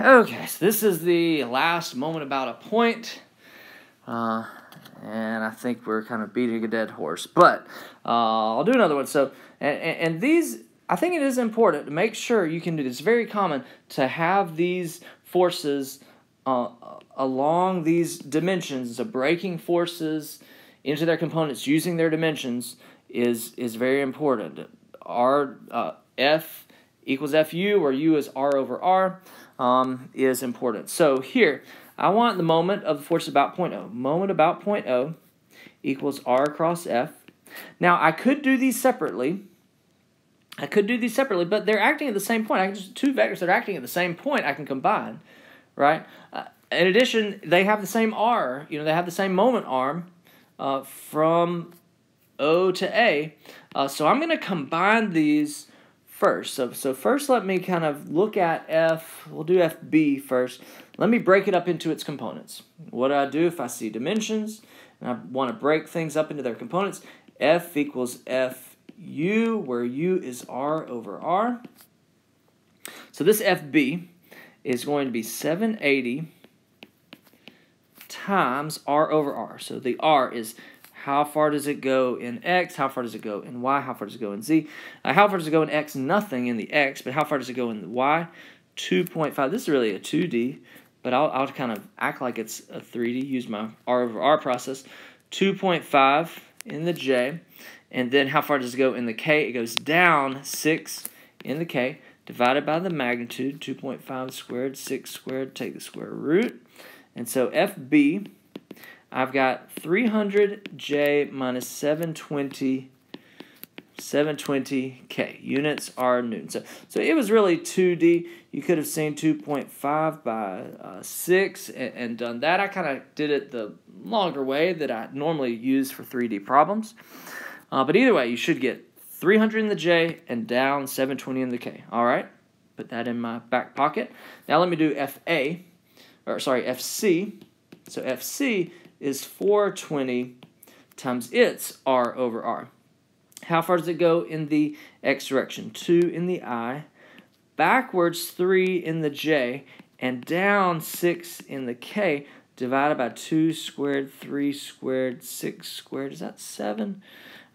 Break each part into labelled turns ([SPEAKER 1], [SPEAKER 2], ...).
[SPEAKER 1] Okay, so this is the last moment about a point. Uh, and I think we're kind of beating a dead horse. But uh, I'll do another one. So, and, and these, I think it is important to make sure you can do this. It's very common to have these forces uh, along these dimensions, the breaking forces into their components using their dimensions is is very important. R uh, F equals FU, where U is R over R, um, is important. So here, I want the moment of the force about point O. Moment about point O equals R cross F. Now, I could do these separately. I could do these separately, but they're acting at the same point. I can just two vectors that are acting at the same point. I can combine, right? Uh, in addition, they have the same R. You know, they have the same moment arm uh, from O to A. Uh, so I'm going to combine these first. So, so first let me kind of look at F, we'll do FB first. Let me break it up into its components. What do I do if I see dimensions and I want to break things up into their components? F equals FU, where U is R over R. So this FB is going to be 780 times R over R. So the R is how far does it go in x? How far does it go in y? How far does it go in z? Uh, how far does it go in x? Nothing in the x, but how far does it go in the y? 2.5. This is really a 2D, but I'll, I'll kind of act like it's a 3D, use my R over R process. 2.5 in the j, and then how far does it go in the k? It goes down 6 in the k, divided by the magnitude, 2.5 squared, 6 squared, take the square root. And so FB I've got 300J minus 720 720K. Units are Newton. So, so it was really 2D. You could have seen 2.5 by uh, 6 and, and, done that. I kind of did it the longer way that I normally use for 3D problems. Uh, but either way, you should get 300 in the J and down 720 in the K. All right? Put that in my back pocket. Now let me do FA, or sorry, FC. So FC is 420 times its r over r. How far does it go in the x direction? 2 in the i, backwards 3 in the j, and down 6 in the k, divided by 2 squared, 3 squared, 6 squared. Is that 7?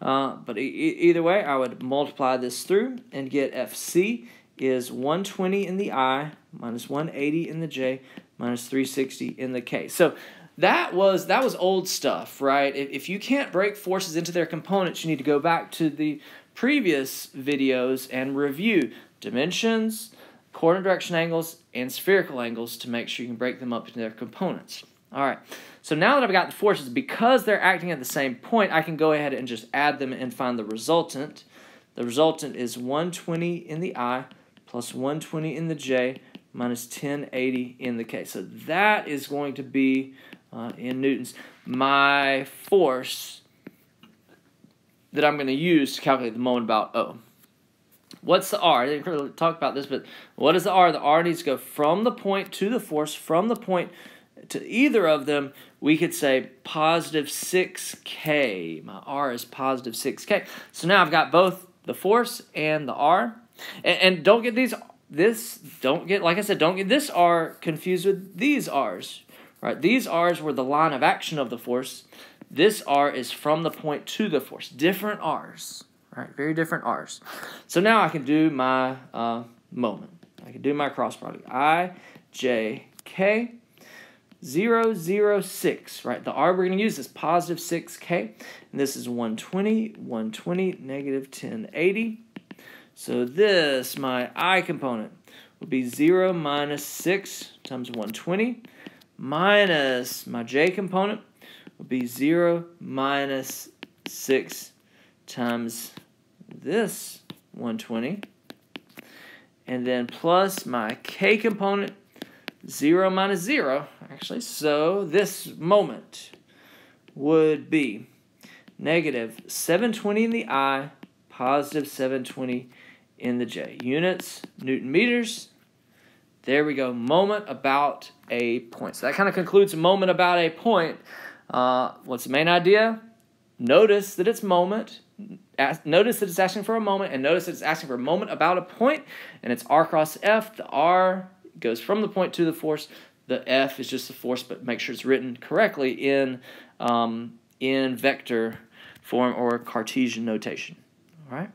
[SPEAKER 1] Uh, but e either way, I would multiply this through and get FC is 120 in the I minus 180 in the J minus 360 in the K. So that was that was old stuff, right? If, if you can't break forces into their components, you need to go back to the previous videos and review dimensions, coordinate direction angles, and spherical angles to make sure you can break them up into their components. All right, so now that I've got the forces, because they're acting at the same point, I can go ahead and just add them and find the resultant. The resultant is 120 in the I plus 120 in the J minus 1080 in the K. So that is going to be uh, in newtons. My force that I'm going to use to calculate the moment about O. What's the R? I didn't really talk about this, but what is the R? The R needs to go from the point to the force, from the point to either of them. We could say positive 6K. My R is positive 6K. So now I've got both the force and the R. And, and don't get these, this, don't get, like I said, don't get this R confused with these R's. Right? These R's were the line of action of the force. This R is from the point to the force. Different R's. Right? Very different R's. So now I can do my uh, moment. I can do my cross product. I, J, K, 0, 0, 6. Right? The R we're going to use is positive 6K. And this is 120, 120, negative 1080. So this, my I component, will be 0 minus 6 times 120 minus my j component will be 0 minus 6 times this 120. And then plus my k component, 0 minus 0, actually. So this moment would be negative 720 in the I, positive 720 in the J. Units, Newton meters, there we go. Moment about a point. So that kind of concludes moment about a point. Uh, what's the main idea? Notice that it's moment. notice that it's asking for a moment, and notice that it's asking for a moment about a point, and it's r cross f. The r goes from the point to the force. The F is just the force, but make sure it's written correctly in um, in vector form or Cartesian notation. All right.